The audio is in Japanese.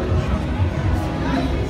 はい。